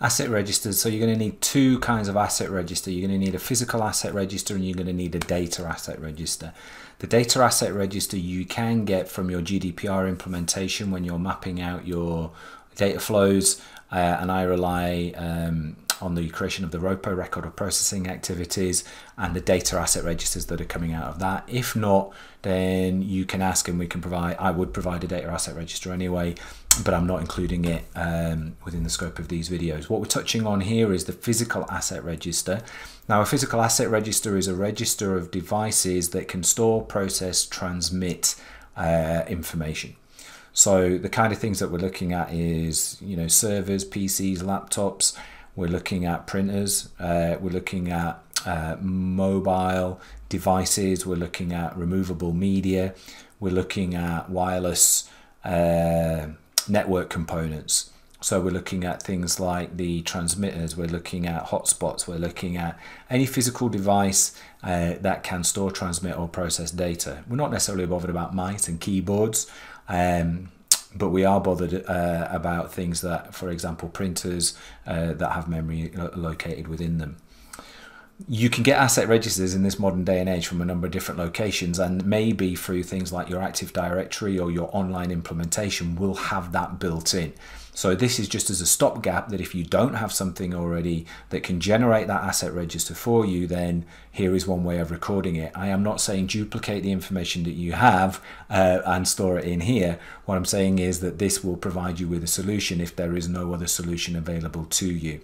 Asset registers, so you're going to need two kinds of asset register. You're going to need a physical asset register and you're going to need a data asset register. The data asset register you can get from your GDPR implementation when you're mapping out your data flows, uh, and I rely um, on the creation of the ROPA record of processing activities and the data asset registers that are coming out of that. If not, then you can ask and we can provide, I would provide a data asset register anyway, but I'm not including it um, within the scope of these videos. What we're touching on here is the physical asset register. Now a physical asset register is a register of devices that can store, process, transmit uh, information. So the kind of things that we're looking at is, you know, servers, PCs, laptops, we're looking at printers, uh, we're looking at uh, mobile devices, we're looking at removable media, we're looking at wireless uh, network components. So we're looking at things like the transmitters, we're looking at hotspots, we're looking at any physical device uh, that can store, transmit or process data. We're not necessarily bothered about mice and keyboards. Um, but we are bothered uh, about things that, for example, printers uh, that have memory located within them. You can get asset registers in this modern day and age from a number of different locations, and maybe through things like your Active Directory or your online implementation will have that built in. So this is just as a stopgap that if you don't have something already that can generate that asset register for you, then here is one way of recording it. I am not saying duplicate the information that you have uh, and store it in here. What I'm saying is that this will provide you with a solution if there is no other solution available to you.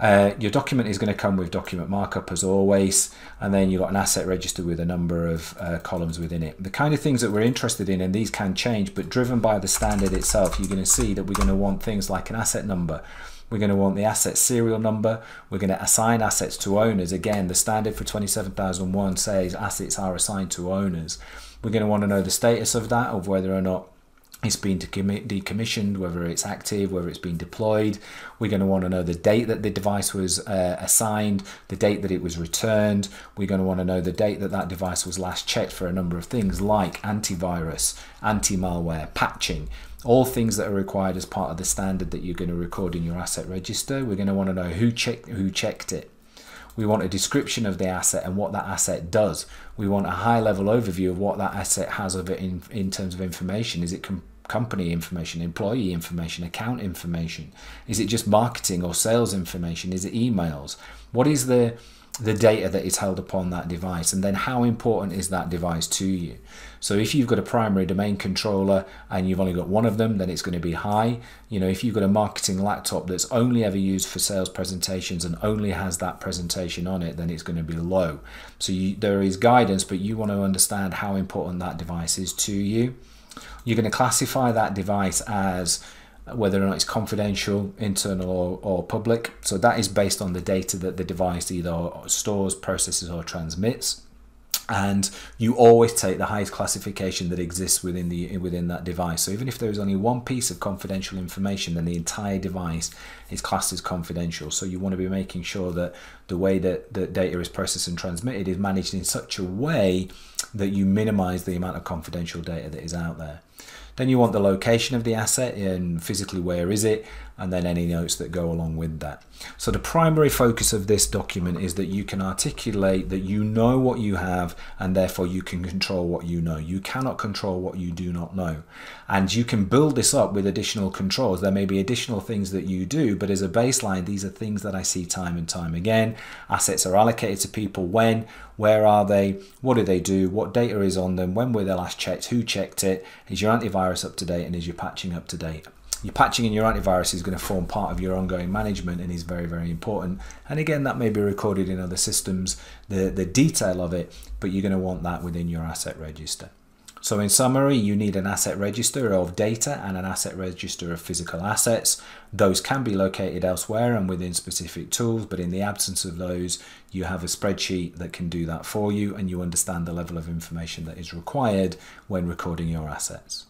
Uh, your document is going to come with document markup as always, and then you've got an asset register with a number of uh, columns within it. The kind of things that we're interested in, and these can change, but driven by the standard itself, you're going to see that we're going to want things like an asset number. We're going to want the asset serial number. We're going to assign assets to owners. Again, the standard for 27001 says assets are assigned to owners. We're going to want to know the status of that, of whether or not it's been decommissioned, whether it's active, whether it's been deployed. We're going to want to know the date that the device was uh, assigned, the date that it was returned. We're going to want to know the date that that device was last checked for a number of things like antivirus, anti-malware, patching, all things that are required as part of the standard that you're going to record in your asset register. We're going to want to know who checked who checked it. We want a description of the asset and what that asset does. We want a high level overview of what that asset has of it in, in terms of information. Is it com company information, employee information, account information? Is it just marketing or sales information? Is it emails? What is the the data that is held upon that device and then how important is that device to you? So if you've got a primary domain controller and you've only got one of them then it's going to be high. You know if you've got a marketing laptop that's only ever used for sales presentations and only has that presentation on it then it's going to be low. So you, there is guidance but you want to understand how important that device is to you. You're going to classify that device as whether or not it's confidential, internal, or, or public. So that is based on the data that the device either stores, processes, or transmits. And you always take the highest classification that exists within the within that device. So even if there is only one piece of confidential information then the entire device is classed as confidential. So you want to be making sure that the way that the data is processed and transmitted is managed in such a way that you minimize the amount of confidential data that is out there then you want the location of the asset and physically where is it, and then any notes that go along with that. So the primary focus of this document is that you can articulate that you know what you have and therefore you can control what you know. You cannot control what you do not know. And you can build this up with additional controls. There may be additional things that you do, but as a baseline, these are things that I see time and time again. Assets are allocated to people when, where are they, what do they do, what data is on them, when were they last checked, who checked it, is your antivirus up to date, and is your patching up to date. Your patching and your antivirus is going to form part of your ongoing management and is very, very important. And again, that may be recorded in other systems, the, the detail of it, but you're going to want that within your asset register. So in summary, you need an asset register of data and an asset register of physical assets. Those can be located elsewhere and within specific tools, but in the absence of those, you have a spreadsheet that can do that for you and you understand the level of information that is required when recording your assets.